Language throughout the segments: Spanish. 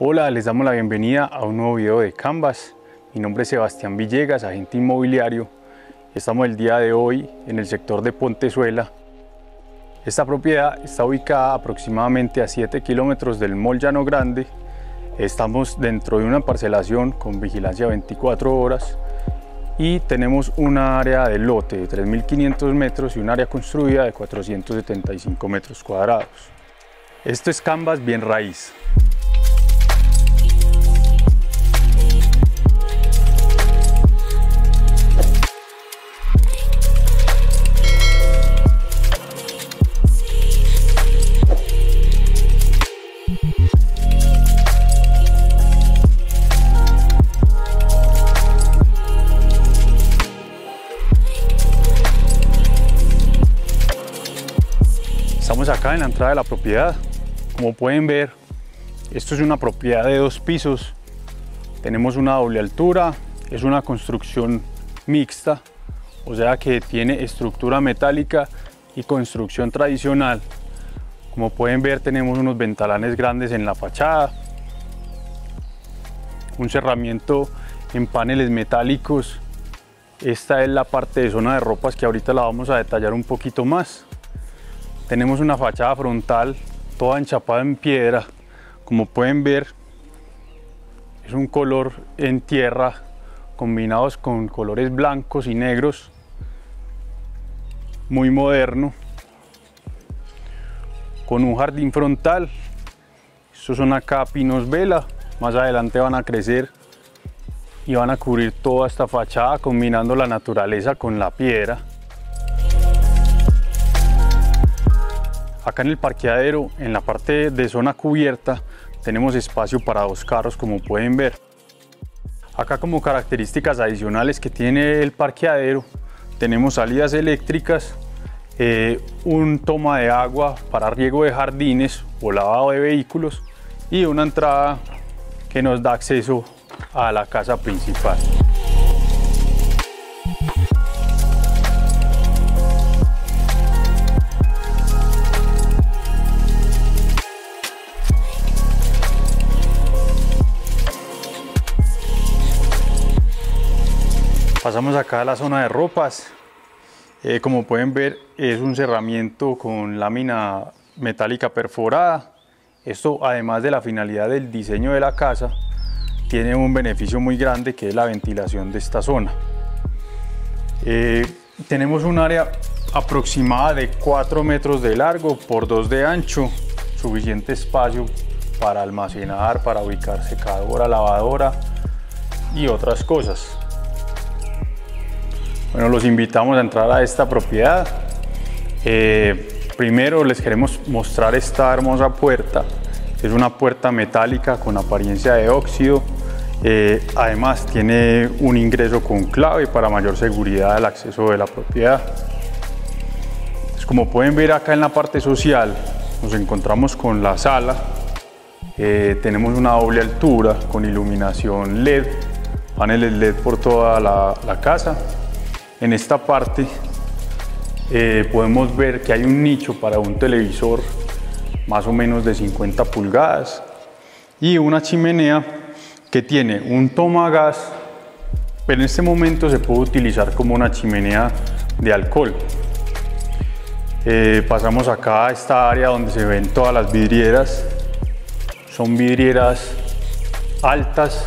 Hola, les damos la bienvenida a un nuevo video de Canvas. Mi nombre es Sebastián Villegas, agente inmobiliario. Estamos el día de hoy en el sector de Pontezuela. Esta propiedad está ubicada aproximadamente a 7 kilómetros del Mall Llano Grande. Estamos dentro de una parcelación con vigilancia 24 horas y tenemos un área de lote de 3.500 metros y un área construida de 475 metros cuadrados. Esto es Canvas bien raíz. Acá en la entrada de la propiedad. Como pueden ver, esto es una propiedad de dos pisos. Tenemos una doble altura, es una construcción mixta, o sea que tiene estructura metálica y construcción tradicional. Como pueden ver, tenemos unos ventanales grandes en la fachada, un cerramiento en paneles metálicos. Esta es la parte de zona de ropas que ahorita la vamos a detallar un poquito más. Tenemos una fachada frontal toda enchapada en piedra. Como pueden ver, es un color en tierra combinados con colores blancos y negros. Muy moderno. Con un jardín frontal. Estos son acá pinos vela. Más adelante van a crecer y van a cubrir toda esta fachada combinando la naturaleza con la piedra. Acá en el parqueadero, en la parte de zona cubierta, tenemos espacio para dos carros como pueden ver. Acá como características adicionales que tiene el parqueadero, tenemos salidas eléctricas, eh, un toma de agua para riego de jardines o lavado de vehículos y una entrada que nos da acceso a la casa principal. Pasamos acá a la zona de ropas. Eh, como pueden ver es un cerramiento con lámina metálica perforada. Esto además de la finalidad del diseño de la casa tiene un beneficio muy grande que es la ventilación de esta zona. Eh, tenemos un área aproximada de 4 metros de largo por 2 de ancho, suficiente espacio para almacenar, para ubicar secadora, lavadora y otras cosas. Bueno, los invitamos a entrar a esta propiedad. Eh, primero les queremos mostrar esta hermosa puerta. Es una puerta metálica con apariencia de óxido. Eh, además tiene un ingreso con clave para mayor seguridad del acceso de la propiedad. Pues como pueden ver acá en la parte social nos encontramos con la sala. Eh, tenemos una doble altura con iluminación LED, paneles LED por toda la casa en esta parte eh, podemos ver que hay un nicho para un televisor más o menos de 50 pulgadas y una chimenea que tiene un toma gas, pero en este momento se puede utilizar como una chimenea de alcohol. Eh, pasamos acá a esta área donde se ven todas las vidrieras. Son vidrieras altas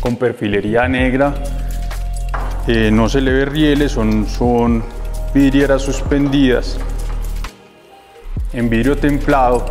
con perfilería negra eh, no se le ve rieles, son, son vidrieras suspendidas en vidrio templado.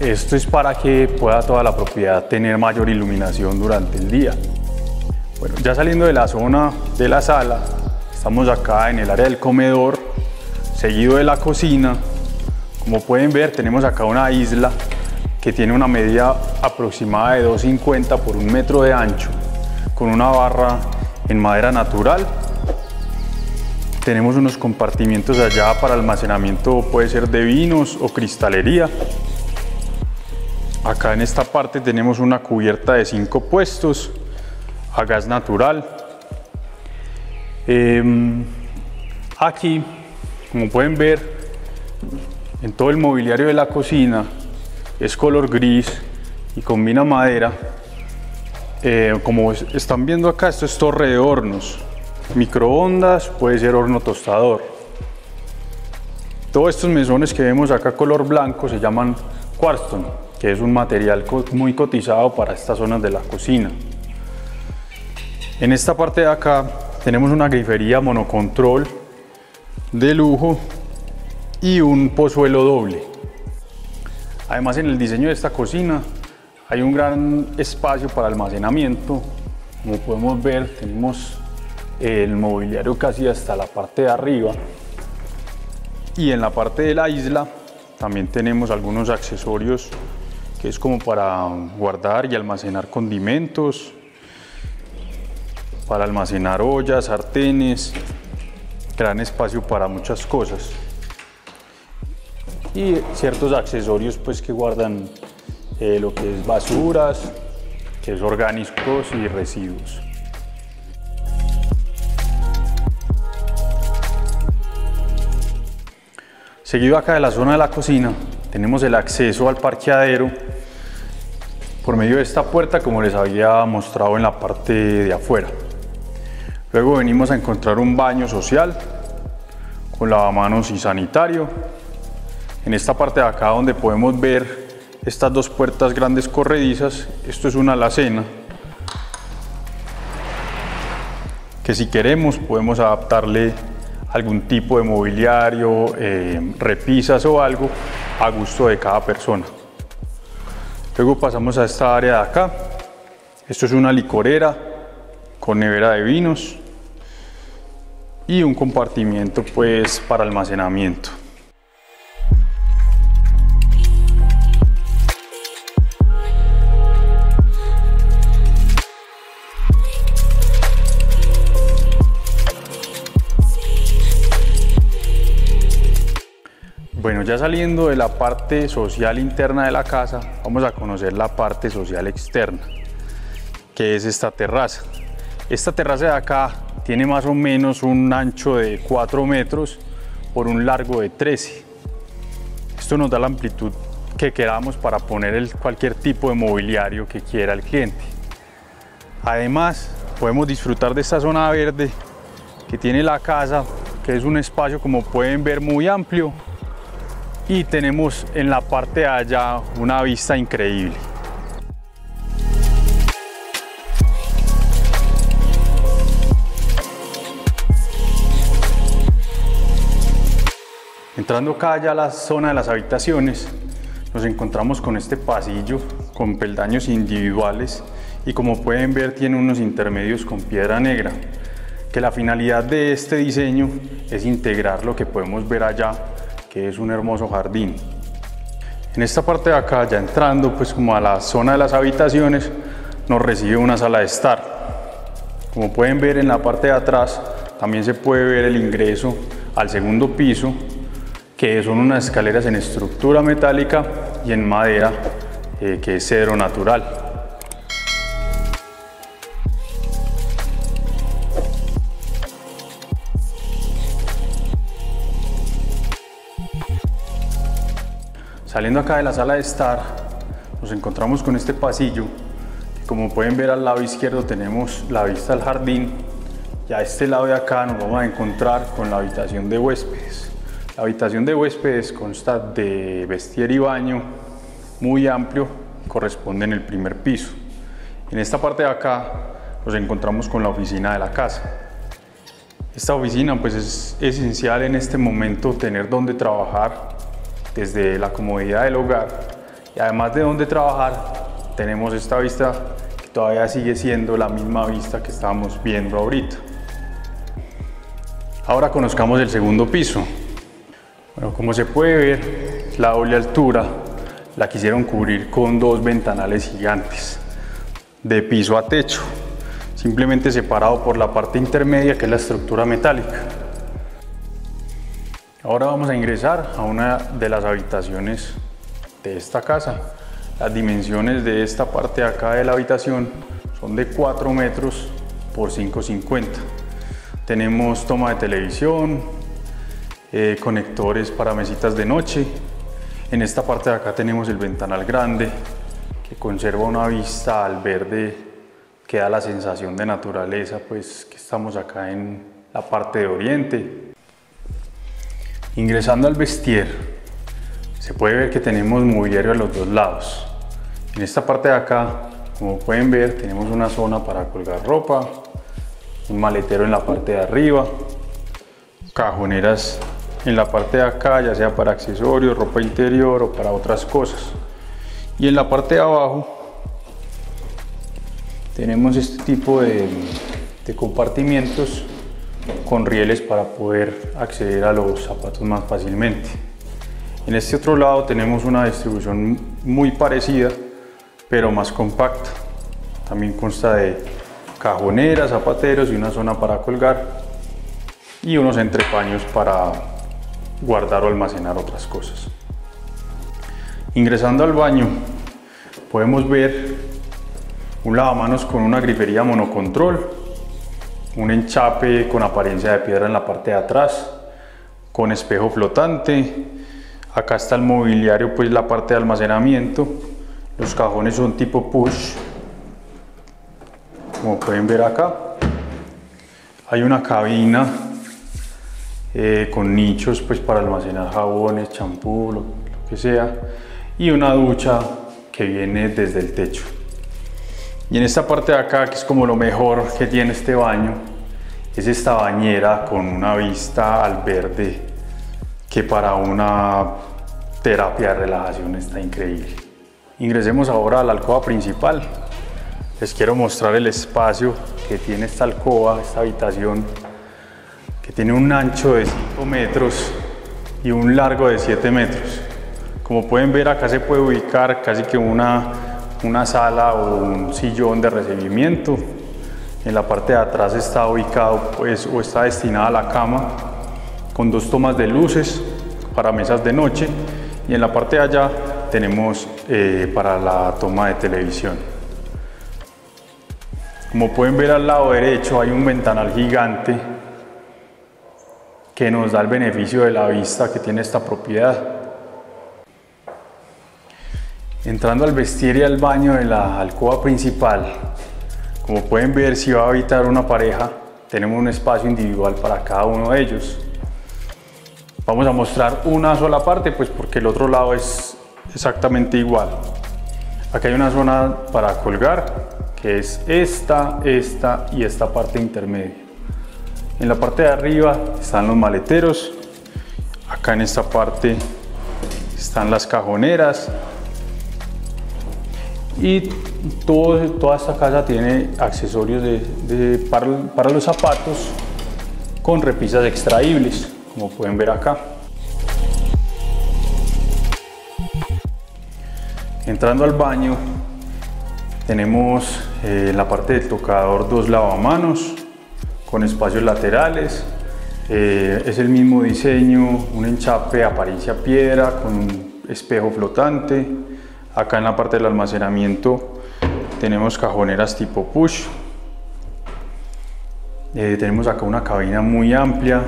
Esto es para que pueda toda la propiedad tener mayor iluminación durante el día. Bueno, ya saliendo de la zona de la sala, estamos acá en el área del comedor, seguido de la cocina. Como pueden ver, tenemos acá una isla que tiene una medida aproximada de 2,50 por un metro de ancho con una barra en madera natural. Tenemos unos compartimientos allá para almacenamiento, puede ser de vinos o cristalería. Acá en esta parte tenemos una cubierta de cinco puestos a gas natural. Em, aquí, como pueden ver, en todo el mobiliario de la cocina es color gris y combina madera. Eh, como están viendo acá, esto es torre de hornos, microondas, puede ser horno tostador. Todos estos mesones que vemos acá color blanco se llaman quartzstone, que es un material muy cotizado para estas zonas de la cocina. En esta parte de acá tenemos una grifería monocontrol de lujo y un pozuelo doble. Además en el diseño de esta cocina hay un gran espacio para almacenamiento. Como podemos ver tenemos el mobiliario casi hasta la parte de arriba y en la parte de la isla también tenemos algunos accesorios que es como para guardar y almacenar condimentos, para almacenar ollas, sartenes, gran espacio para muchas cosas y ciertos accesorios pues que guardan eh, lo que es basuras, que es orgánicos y residuos. Seguido acá de la zona de la cocina tenemos el acceso al parqueadero por medio de esta puerta como les había mostrado en la parte de afuera. Luego venimos a encontrar un baño social con lavamanos y sanitario en esta parte de acá donde podemos ver estas dos puertas grandes corredizas, esto es una alacena que si queremos podemos adaptarle algún tipo de mobiliario, eh, repisas o algo a gusto de cada persona. Luego pasamos a esta área de acá. Esto es una licorera con nevera de vinos y un compartimiento pues para almacenamiento. Bueno, ya saliendo de la parte social interna de la casa, vamos a conocer la parte social externa, que es esta terraza. Esta terraza de acá tiene más o menos un ancho de 4 metros por un largo de 13. Esto nos da la amplitud que queramos para poner cualquier tipo de mobiliario que quiera el cliente. Además, podemos disfrutar de esta zona verde que tiene la casa, que es un espacio como pueden ver muy amplio y tenemos en la parte de allá una vista increíble. Entrando acá ya a la zona de las habitaciones, nos encontramos con este pasillo con peldaños individuales y como pueden ver tiene unos intermedios con piedra negra, que la finalidad de este diseño es integrar lo que podemos ver allá que es un hermoso jardín. En esta parte de acá, ya entrando pues como a la zona de las habitaciones, nos recibe una sala de estar. Como pueden ver en la parte de atrás, también se puede ver el ingreso al segundo piso, que son unas escaleras en estructura metálica y en madera, eh, que es cedro natural. Saliendo acá de la sala de estar, nos encontramos con este pasillo, que como pueden ver al lado izquierdo tenemos la vista al jardín, y a este lado de acá nos vamos a encontrar con la habitación de huéspedes. La habitación de huéspedes consta de vestier y baño muy amplio, corresponde en el primer piso. En esta parte de acá nos encontramos con la oficina de la casa. Esta oficina pues es esencial en este momento tener donde trabajar desde la comodidad del hogar y además de donde trabajar tenemos esta vista que todavía sigue siendo la misma vista que estábamos viendo ahorita. Ahora conozcamos el segundo piso. Bueno, como se puede ver, la doble altura la quisieron cubrir con dos ventanales gigantes de piso a techo, simplemente separado por la parte intermedia que es la estructura metálica. Ahora vamos a ingresar a una de las habitaciones de esta casa. Las dimensiones de esta parte de acá de la habitación son de 4 metros por 5,50. Tenemos toma de televisión, eh, conectores para mesitas de noche En esta parte de acá tenemos el ventanal grande que conserva una vista al verde que da la sensación de naturaleza, pues que estamos acá en la parte de oriente. Ingresando al vestier, se puede ver que tenemos mobiliario a los dos lados. En esta parte de acá, como pueden ver, tenemos una zona para colgar ropa, un maletero en la parte de arriba, cajoneras en la parte de acá, ya sea para accesorios, ropa interior o para otras cosas. Y en la parte de abajo tenemos este tipo de, de compartimientos con rieles para poder acceder a los zapatos más fácilmente. En este otro lado tenemos una distribución muy parecida, pero más compacta. También consta de cajoneras, zapateros y una zona para colgar y unos entrepaños para guardar o almacenar otras cosas. Ingresando al baño podemos ver un lavamanos con una grifería monocontrol, un enchape con apariencia de piedra en la parte de atrás, con espejo flotante, acá está el mobiliario pues la parte de almacenamiento, los cajones son tipo push, como pueden ver acá, hay una cabina eh, con nichos pues para almacenar jabones, champú, lo que sea, y una ducha que viene desde el techo. Y en esta parte de acá, que es como lo mejor que tiene este baño, es esta bañera con una vista al verde que para una terapia de relajación está increíble. Ingresemos ahora a la alcoba principal. Les quiero mostrar el espacio que tiene esta alcoba, esta habitación, que tiene un ancho de 5 metros y un largo de 7 metros. Como pueden ver acá se puede ubicar casi que una una sala o un sillón de recibimiento. En la parte de atrás está ubicado pues, o está destinada a la cama con dos tomas de luces para mesas de noche y en la parte de allá tenemos eh, para la toma de televisión. Como pueden ver al lado derecho hay un ventanal gigante que nos da el beneficio de la vista que tiene esta propiedad. Entrando al vestir y al baño de la alcoba principal, como pueden ver si va a habitar una pareja, tenemos un espacio individual para cada uno de ellos. Vamos a mostrar una sola parte, pues porque el otro lado es exactamente igual. Aquí hay una zona para colgar, que es esta, esta y esta parte intermedia. En la parte de arriba están los maleteros, acá en esta parte están las cajoneras, y toda esta casa tiene accesorios de, para, para, los zapatos con repisas extraíbles, como pueden ver acá. Entrando al baño, tenemos eh, en la parte del tocador dos lavamanos con espacios laterales. Eh, es el mismo diseño, un enchape apariencia piedra con un espejo flotante, Acá en la parte del almacenamiento tenemos cajoneras tipo push. Eh, tenemos acá una cabina muy amplia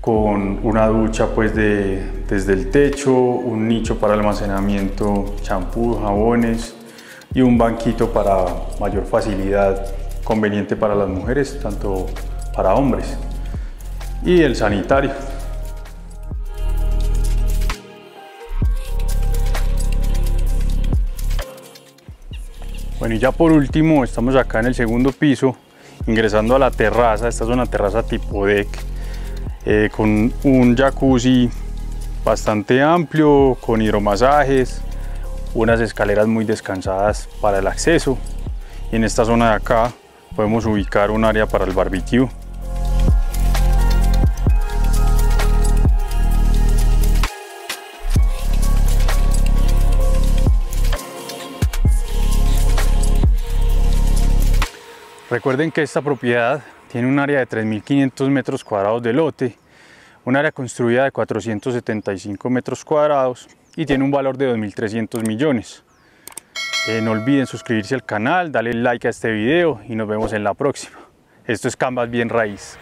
con una ducha pues de, desde el techo, un nicho para almacenamiento, champú, jabones y un banquito para mayor facilidad conveniente para las mujeres, tanto para hombres. Y el sanitario. Bueno y ya por último estamos acá en el segundo piso ingresando a la terraza, esta es una terraza tipo deck eh, con un jacuzzi bastante amplio, con hidromasajes, unas escaleras muy descansadas para el acceso. Y en esta zona de acá podemos ubicar un área para el barbecue Recuerden que esta propiedad tiene un área de 3.500 metros cuadrados de lote, un área construida de 475 metros cuadrados y tiene un valor de 2.300 millones. Eh, no olviden suscribirse al canal, darle like a este video y nos vemos en la próxima. Esto es Canvas Bien Raíz.